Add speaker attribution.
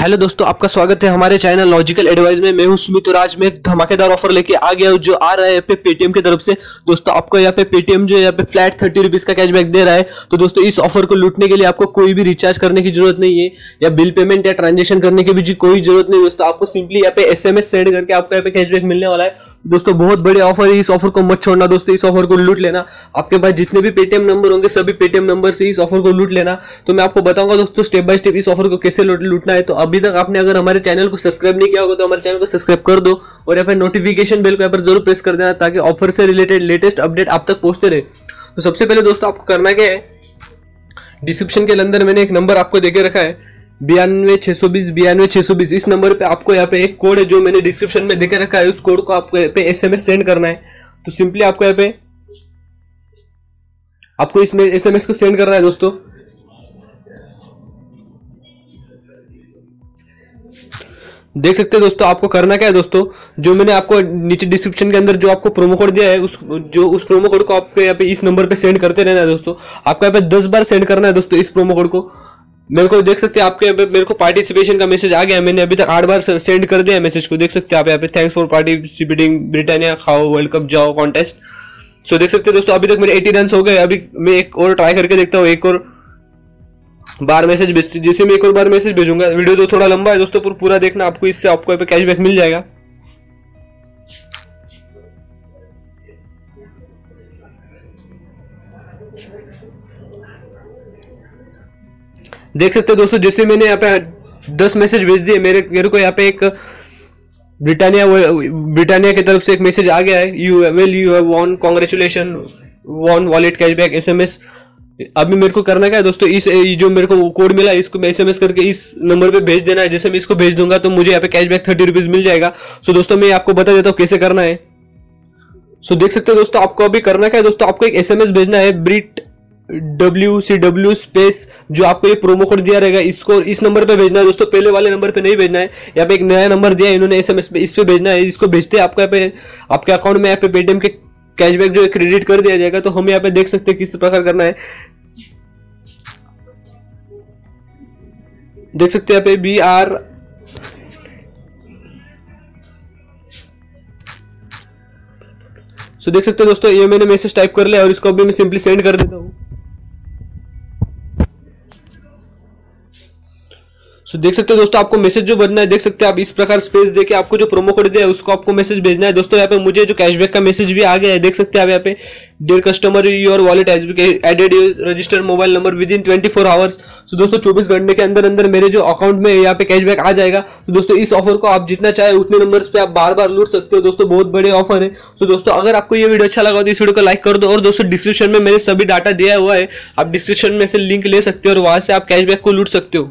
Speaker 1: Hello दोस्तों, आपका स्वागत है हमारे चैनल लॉजिकल एडवाइस में। मैं हूँ सुमित और आज मैं धमाकेदार ऑफ़र लेके आ गया हूँ जो आ रहा है यहाँ पे पेटीएम की तरफ़ से। दोस्तों, आपको यहाँ पे पेटीएम जो है यहाँ पे फ्लैट थर्टी रुपीज़ का कैशबैक दे रहा है। तो दोस्तों, इस ऑफ़र को लूटने के लिए आपको कोई भी रिचार्ज करने की ज़रूरत नहीं है या बिल पेमेंट या ट्रांजेक्शन करने की भी कोई ज़रूरत नहीं दोस्तों, आपको सिंपली यहाँ पे एसएमएस सेंड करके आपको यहाँ पे कैशबैक मिलने वाला है। दोस्तों, बहुत बड़े ऑफ़र है, इस ऑफ़र को मत छोड़ना दोस्तों, इस ऑफ़र को लूट लेना। आपके पास जितने भी पेटीएम नंबर होंगे, सभी पेटीएम नंबर से इस ऑफ़र को लूट लेना। तो मैं आपको बताऊँगा दोस्तों स्टेप बाय स्टेप इस ऑफ़र को कैसे लूटना है। तो अभी तक आपने अगर हमारे चैनल को सब्सक्राइब नहीं किया होगा तो हमारे चैनल को सब्सक्राइब कर दो और या फिर नोटिफिकेशन बेल को यहाँ पर ज़रूर प्रेस कर देना ताकि ऑफ़र से रिलेटेड लेटेस्ट अपडेट आप तक पहुँचते रहे। तो सबसे पहले दोस्तों आपको करना क्या है? डिस्क्रिप्शन के अंदर मैंने एक नंबर आपको देके रखा है। बयानवे छह सौ बीस, बयानवे छह सौ बीस। इस नंबर पे आपको यहाँ पे एक कोड है जो मैंने डिस्क्रिप्शन में देके रखा है। उस कोड को आपको यहाँ पे एस एम एस सेंड करना है। तो सिंपली आपको यहाँ पे आपको इसमें एस एम एस को सेंड करना है दोस्तों। देख सकते हैं दोस्तों, आपको करना क्या है दोस्तों? जो मैंने आपको नीचे डिस्क्रिप्शन के अंदर जो आपको प्रोमो कोड दिया है, उस, जो उस प्रोमो कोड को आपको यहाँ पे इस नंबर पे सेंड करते रहना है दोस्तों। आपको यहाँ पे दस बार सेंड करना है दोस्तों, इस प्रोमो कोड को। मेरे को देख सकते हैं, आपके यहाँ पे, मेरे को पार्टिसिपेशन का मैसेज आ गया मैंने अभी तक आठ बार सेंड कर दिया मैसेज को। देख सकते हैं आप यहाँ पे थैंक्स फॉर पार्टिसिपेटिंग ब्रिटानिया खाओ वर्ल्ड कप जाओ कॉन्टेस्ट सो देख सकते हैं दोस्तों, अभी तक मेरे एटी रन हो गए। अभी मैं एक और ट्राई करके देखता हूँ, एक और बार मैसेज भेज जैसे मैं एक और बार मैसेज भेजूँगा। वीडियो तो थोड़ा लंबा है दोस्तों, पर पूरा देखना, आपको इससे आपको कैशबैक मिल जाएगा। देख सकते हो दोस्तों, जैसे मैंने यहाँ पे दस मैसेज भेज दिए, मेरे मेरे को यहाँ पे एक ब्रिटानिया ब्रिटानिया की तरफ़ से एक मैसेज आ गया है you well you have won congratulation won wallet cashback SMS अभी मेरे को करना क्या है दोस्तों? इस जो मेरे को कोड मिला, इसको मैं एसएमएस करके इस नंबर पे भेज देना है। जैसे मैं इसको भेज दूँगा तो मुझे यहाँ पे कैशबैक थर्टी रुपीज़ मिल जाएगा। सो दोस्तों, मैं आपको बता देता हूँ कैसे करना है। सो देख सकते हो दोस्तों, आपको अभी करना क्या है दोस्तों? आपको एक एसएमएस भेजना है ब्रिट डब्ल्यू सी डब्ल्यू स्पेस जो आपको ये प्रोमो कोड दिया रहेगा। इसको इस नंबर पे भेजना है दोस्तों, पहले वाले नंबर पे नहीं भेजना है। यहाँ पे एक नया नंबर दिया है, इन्होंने एसएमएस पे, इस पे भेजना है। इसको भेजते हैं आपको पे, आपके अकाउंट में यहाँ पे पेटीएम के कैशबैक जो है क्रेडिट कर दिया जाएगा तो हम यहाँ पे देख सकते हैं किस प्रकार करना है। देख सकते हैं यहाँ पे बी आर सो देख सकते हैं दोस्तों, ये मैंने मैसेज टाइप कर लिया और इसको अभी मैं सिंपली सेंड कर देता हूँ। सो देख सकते हो दोस्तों, आपको मैसेज जो बनना है, देख सकते हैं आप इस प्रकार स्पेस देके आपको जो प्रोमो कोड दिया है, उसको आपको मैसेज भेजना है। दोस्तों, यहाँ पे मुझे जो कैशबैक का मैसेज भी आ गया है, देख सकते हैं आप यहाँ पे। Dear customer your wallet as added registered mobile number within twenty four hours so दोस्तों, चौबीस घंटे के अंदर अंदर मेरे जो अकाउंट में यहाँ पे कैशबैक आ जाएगा। तो दोस्तों, इस ऑफ़र को आप जितना चाहे, उतने नंबर पे आप बार बार लूट सकते हो। दोस्तों, बहुत बड़े ऑफ़र है। सो दोस्तों, अगर आपको ये वीडियो अच्छा लगा तो इस वीडियो को लाइक कर दो और दोस्तों डिस्क्रिप्शन में मेरे सभी डाटा दिया हुआ है। आप डिस्क्रिप्शन में से लिंक ले सकते हो और वहाँ से आप कैशबैक को लूट सकते हो।